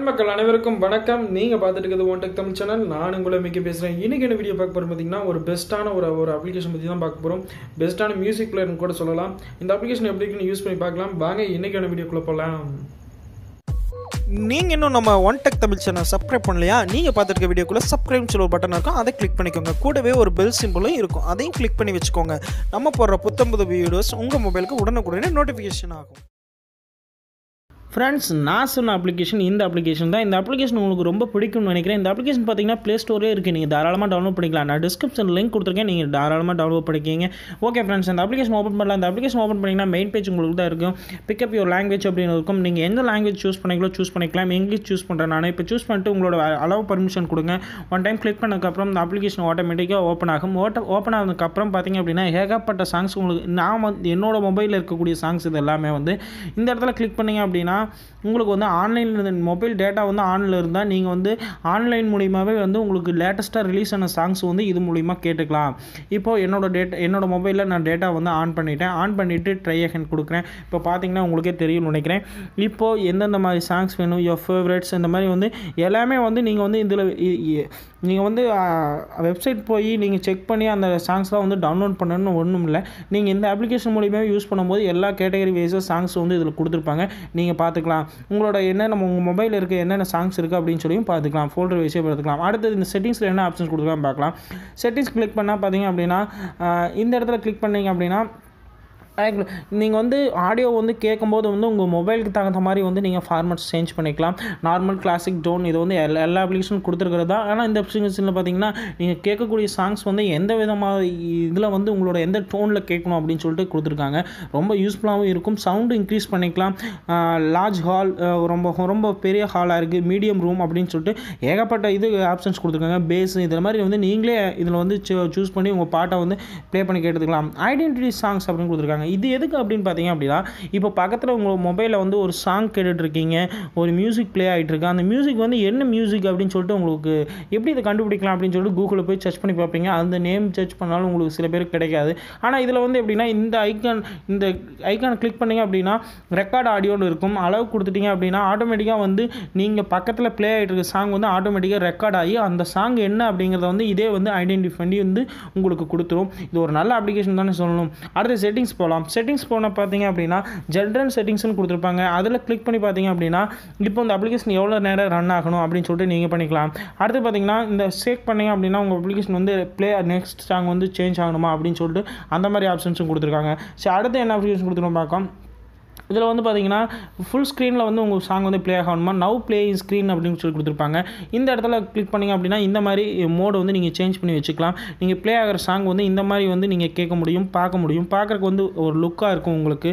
மக்கள் அனைவருக்கும் வணக்கம். நீங்க பார்த்துட்டு இருக்கிறது ஒன் டெக் தமிழ் சேனல். நான் உங்களை மிக்க பேசுறேன். இன்னைக்கு என்ன வீடியோ பார்க்க போறோம் பார்த்தீங்கன்னா ஒரு பெஸ்ட்டான ஒரு ஒரு அப்ளிகேஷன் பத்தி தான் பார்க்க போறோம். பெஸ்ட்டான மியூசிக் பிளேயர்னு கூட சொல்லலாம். இந்த அப்ளிகேஷன் எப்படி இருக்குன்னு யூஸ் பண்ணி பார்க்கலாம். வாங்க என்ன வீடியோக்குள்ளே போகலாம் நீங்கள் இன்னும் நம்ம one tech Tamil channel subscribe பண்ணலையா? நீங்கள் பார்த்துருக்க வீடியோக்குள்ளே சப்ஸ்கிரைப் சொல்ல ஒரு பட்டன் இருக்கும். அதை கிளிக் பண்ணிக்கோங்க. கூடவே ஒரு பெல் சிம்பிளும் இருக்கும். அதையும் கிளிக் பண்ணி வச்சுக்கோங்க. நம்ம போடுற புத்தம்புது வீடியோஸ் உங்கள் மொபைலுக்கு உடனுக்குடனே நோட்டிஃபிகேஷன் ஆகும். ஃப்ரெண்ட்ஸ் நான் சொன்ன அப்ளிகேஷன் இந்த அப்ளிகேஷன் தான். இந்த அப்ளிகேஷன் உங்களுக்கு ரொம்ப பிடிக்கும்னு நினைக்கிறேன். இந்த அப்ளிகேஷன் பார்த்தீங்கன்னா ப்ளே ஸ்டோரே இருக்குது நீங்கள் தாராளமாக டவுன்லோட் பண்ணிக்கலாம். நான் டிஸ்கிரிப்ஷன் லிங்க் கொடுத்துருக்கேன். நீங்கள் தாராளமாக டவுன்லோட் பண்ணிக்கிங்க. ஓகே ஃப்ரெண்ட்ஸ் அந்த அப்ளிகேஷன் ஓப்பன் பண்ணலாம். அந்த அப்ளிகேஷன் ஓப்பன் பண்ணிங்கன்னா மெயின் பேஜ் உங்களுக்கு தான் இருக்கும். பிக்கப் யுவர் லாங்குவேஜ் அப்படின்னு இருக்கும். நீங்கள் எந்த லாங்குவேஜ் சூஸ் பண்ணிக்கலோ சூஸ் பண்ணிக்கலாம். இங்கிலீஷ் சூஸ் பண்ணுறேன் நான். இப்போ சூஸ் பண்ணிட்டு உங்களோட அளவு பர்மிஷன் கொடுங்க. ஒன் டைம் கிளிக் பண்ணதுக்கப்புறம் இந்த அப்ளிகேஷன் ஆட்டோமேட்டிக்காக ஓப்பன் ஆகும். ஓட்ட ஓப்பன் ஆனதுக்கப்புறம் பார்த்தீங்க அப்படின்னா ஏகப்பட்ட சாங்ஸ் உங்களுக்கு நான் வந்து என்னோட மொபைலில் இருக்கக்கூடிய சாங்ஸ் இது எல்லாமே வந்து இந்த இடத்துல கிளிக் பண்ணிங்க அப்படின்னா உங்களுக்கு வந்து ஆன்லைனில் மொபைல் டேட்டா வந்து ஆனில் இருந்தால் நீங்கள் வந்து ஆன்லைன் மூலியமாகவே வந்து உங்களுக்கு லேட்டஸ்ட்டாக ரிலீஸ் ஆன சாங்ஸ் வந்து இது மூலிமா கேட்டுக்கலாம். இப்போது என்னோட டேட்டா என்னோடய மொபைலில் நான் டேட்டா வந்து ஆன் பண்ணிட்டேன். ஆன் பண்ணிவிட்டு ட்ரை ஹேண்ட் கொடுக்குறேன். இப்போ பார்த்தீங்கன்னா உங்களுக்கே தெரியும்னு நினைக்கிறேன். இப்போது எந்தெந்த மாதிரி சாங்ஸ் வேணும் யோர் ஃபேவரட்ஸ் இந்த மாதிரி வந்து எல்லாமே வந்து நீங்கள் வந்து இதில் நீங்கள் வந்து வெப்சைட் போய் நீங்கள் செக் பண்ணி அந்த சாங்ஸ்லாம் வந்து டவுன்லோட் பண்ணணும்னு ஒன்றும் இல்லை. நீங்கள் இந்த அப்ளிகேஷன் மூலியமாக யூஸ் பண்ணும்போது எல்லா கேட்டகரி வைஸாக சாங்ஸ் வந்து இதில் கொடுத்துருப்பாங்க. நீங்கள் பார்த்துக்கலாம் உங்களோட என்னென்ன உங்கள் மொபைலில் இருக்க என்னென்ன சாங்ஸ் இருக்குது அப்படின்னு சொல்லியும் பார்த்துக்கலாம் ஃபோல்டர் வைஸே பார்த்துக்கலாம் அடுத்தது இந்த செட்டிங்ஸில் என்ன ஆப்ஷன்ஸ் கொடுக்கலாம் பார்க்கலாம் செட்டிங்ஸ் கிளிக் பண்ணால் பார்த்தீங்க அப்படின்னா இந்த இடத்துல கிளிக் பண்ணீங்க அப்படின்னா நீங்கள் வந்து ஆடியோ வந்து கேட்கும்போது வந்து உங்கள் மொபைலுக்கு தகுந்த மாதிரி வந்து நீங்கள் ஃபார்மட்ஸ் சேஞ்ச் பண்ணிக்கலாம். நார்மல் கிளாசிக் டோன் இது வந்து எல்லா எல்லா அப்ளிகேஷனும் கொடுத்துருக்கிறது? தான் ஆனால் இந்த அப்ளிகேஷனில் பார்த்தீங்கன்னா நீங்கள் கேட்கக்கூடிய சாங்ஸ் வந்து எந்த விதமாக இதில் வந்து உங்களோட எந்த டோனில் கேட்கணும் அப்படின்னு சொல்லிட்டு கொடுத்துருக்காங்க. ரொம்ப யூஸ்ஃபுல்லாகவும் இருக்கும். சவுண்டு இன்க்ரீஸ் பண்ணிக்கலாம். லார்ஜ் ஹால் ரொம்ப ரொம்ப பெரிய ஹாலாக இருக்குது மீடியம் ரூம் அப்படின்னு சொல்லிட்டு ஏகப்பட்ட இது ஆப்ஷன்ஸ் கொடுத்துருக்காங்க. பேஸ் இதில் மாதிரி வந்து நீங்களே இதில் வந்து சூஸ் பண்ணி உங்கள் பாட்டை வந்து ப்ளே பண்ணி கேட்டுக்கலாம். ஐடென்டிட்டி சாங்ஸ் அப்படின்னு கொடுத்துருக்காங்க. இது எதுக்கு அப்படின்னு பார்த்தீங்க அப்படின்னா இப்போ பக்கத்தில் உங்கள் மொபைலில் வந்து ஒரு சாங் கேட்டுட்ருக்கீங்க ஒரு மியூசிக் ப்ளே ஆகிட்டுருக்கு அந்த மியூசிக் வந்து என்ன மியூசிக் அப்படின்னு சொல்லிட்டு உங்களுக்கு எப்படி இதை கண்டுபிடிக்கலாம் அப்படின்னு சொல்லிட்டு கூகுளில் போய் சர்ச் பண்ணி பார்ப்பீங்க. அந்த நேம் சர்ச் பண்ணாலும் உங்களுக்கு சில பேருக்கு கிடைக்காது. ஆனால் இதில் வந்து எப்படின்னா இந்த ஐக்கான் இந்த ஐக்கான் கிளிக் பண்ணிங்க அப்படின்னா ரெக்கார்ட் ஆடியோன்னு இருக்கும். அளவு கொடுத்துட்டீங்க அப்படின்னா ஆட்டோமேட்டிக்காக வந்து நீங்கள் பக்கத்தில் ப்ளே ஆகிட்டு இருக்க சாங் வந்து ஆட்டோமேட்டிக்காக ரெக்கார்ட் ஆகி அந்த சாங் என்ன அப்படிங்கிறத வந்து இதே வந்து ஐடென்டிஃபை பண்ணி வந்து உங்களுக்கு கொடுத்துரும். இது ஒரு நல்ல அப்ளிகேஷன் தானே சொல்லணும். அடுத்த செட்டிங்ஸ் போகலாம் செட்டிங்ஸ் போனால் பார்த்தீங்க அப்படின்னா ஜென்ரல் செட்டிங்ஸ்னு கொடுத்துருப்பாங்க. அதில் கிளிக் பண்ணி பார்த்தீங்க அப்படின்னா இப்போ இந்த அப்ளிகேஷன் எவ்வளோ நேரம் ரன் ஆகணும் அப்படின்னு சொல்லிட்டு நீங்கள் பண்ணிக்கலாம். அடுத்து பார்த்தீங்கன்னா இந்த சேக் பண்ணீங்க அப்படின்னா உங்கள் அப்ளிகேஷன் வந்து ப்ளே நெக்ஸ்ட் சாங் வந்து சேஞ்ச் ஆகணுமா அப்படின்னு சொல்லிட்டு அந்த மாதிரி ஆப்ஷன்ஸும் கொடுத்துருக்காங்க. ஸோ அடுத்து என்ன அப்ளிகேஷன் கொடுத்துருவோம் பார்க்கலாம். இதில் வந்து பார்த்தீங்கன்னா ஃபுல் ஸ்க்ரீனில் வந்து உங்கள் சாங் வந்து ப்ளே ஆகணுமா நவ் ப்ளே ஸ்க்ரீன் அப்படின்னு சொல்லி கொடுத்துருப்பாங்க. இந்த இடத்துல கிளிக் பண்ணிங்க அப்படின்னா இந்த மாதிரி மோடு வந்து நீங்கள் சேஞ்ச் பண்ணி வச்சுக்கலாம். நீங்கள் ப்ளே ஆகிற சாங் வந்து இந்த மாதிரி வந்து நீங்கள் கேட்க முடியும் பார்க்க முடியும். பார்க்குறக்கு வந்து ஒரு லுக்காக இருக்கும் உங்களுக்கு.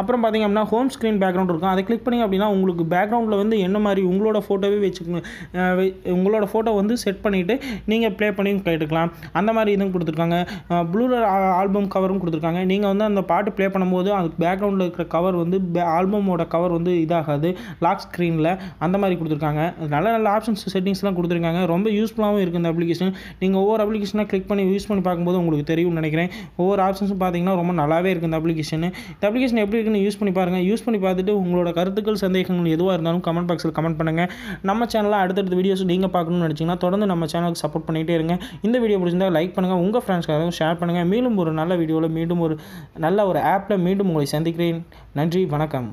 அப்புறம் பார்த்தீங்க அப்படின்னா ஹோம் ஸ்க்ரீன் பேக்ரவுண்ட் இருக்கும். அதை கிளிக் பண்ணிங்க அப்படின்னா உங்களுக்கு பேக்ரவுண்டில் வந்து என்ன மாதிரி உங்களோட ஃபோட்டோவே வச்சுக்கணும். உங்களோட ஃபோட்டோ வந்து செட் பண்ணிவிட்டு நீங்கள் ப்ளே பண்ணி கேட்டுக்கலாம். அந்த மாதிரி இதுவும் கொடுத்துருக்காங்க. ப்ளூ ஆல்பம் கவரும் கொடுத்துருக்காங்க. நீங்கள் வந்து அந்த பாட்டு ப்ளே பண்ணும்போது அது பேக்ரவுண்டில் இருக்கிற கவர் வந்து ஆல்பமோட கவர் வந்து இதாகாது. லாக் ஸ்க்ரீனில் அந்த மாதிரி கொடுத்துருக்காங்க. நல்ல நல்ல ஆப்ஷன்ஸ் செட்டிங்ஸ்லாம் கொடுத்துருக்காங்க. ரொம்ப யூஸ்ஃபுல்லாகவும் இருக்குது இந்த அப்ளிகேஷன் நீங்கள் ஒவ்வொரு அப்ளிகேஷனாக கிளிக் பண்ணி யூஸ் பண்ணி பார்க்கும்போது உங்களுக்கு தெரியும்னு நினைக்கிறேன். ஒவ்வொரு ஆப்ஷன்ஸும் பார்த்தீங்கன்னா ரொம்ப நல்லாவே இருக்குது இந்த அப்ளிகேஷன் இந்த அப்ளிகேஷன் எப்படி இருக்குன்னு யூஸ் பண்ணி பாருங்கள் யூஸ் பண்ணி பார்த்துட்டு உங்களோட கருத்துக்கள் சந்தேகங்கள் எதுவாக இருந்தாலும் கமெண்ட் பாக்ஸில் கமெண்ட் பண்ணுங்கள் நம்ம சேனலில் அடுத்தடுத்த வீடியோஸ் நீங்கள் பார்க்கணும்னு நினச்சிங்கன்னா தொடர்ந்து நம்ம சேனலுக்கு சப்போர்ட் பண்ணிகிட்டே இருங்க. இந்த வீடியோ பிடிச்சிருந்தால் லைக் பண்ணுங்கள் உங்கள் ஃப்ரெண்ட்ஸ்க்காகவும் ஷேர் பண்ணுங்கள் மேலும் ஒரு நல்ல வீடியோவில் மீண்டும் ஒரு நல்ல ஒரு ஆப்பில் மீண்டும் உங்களை சந்திக்கிறேன். நன்றி. நன்றி வணக்கம்.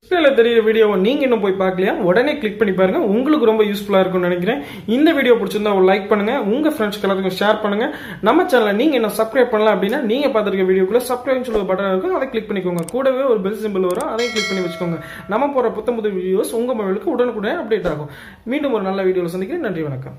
டிஸ்பிளேல தெரியுற வீடியோவை நீங்கள் இன்னும் போய் பார்க்கலையா? உடனே கிளிக் பண்ணி பாருங்கள் உங்களுக்கு ரொம்ப யூஸ்ஃபுல்லாக இருக்கும்னு நினைக்கிறேன். இந்த வீடியோ பிடிச்சிருந்தா ஒரு லைக் பண்ணுங்கள் உங்கள் ஃப்ரெண்ட்ஸ் எல்லாத்துக்கும் ஷேர் பண்ணுங்கள் நம்ம சேனலை நீங்கள் என்ன சப்ஸ்கிரைப் பண்ணலாம் அப்படின்னா நீங்கள் பார்த்துருக்க வீடியோக்குள்ளே சப்ஸ்கிரைப் சொல்லுற பட்டன் இருக்கும். அதை கிளிக் பண்ணிக்கோங்க. கூடவே ஒரு பெல் சிம்பிள் வரும். அதையும் கிளிக் பண்ணி வச்சுக்கோங்க. நம்ம போகிற புத்த புது வீடியோஸ் உங்கள் மொபைலுக்கு உடனுக்குடனே அப்டேட் ஆகும். மீண்டும் ஒரு நல்ல வீடியோவில் சந்திக்கிறேன். நன்றி வணக்கம்.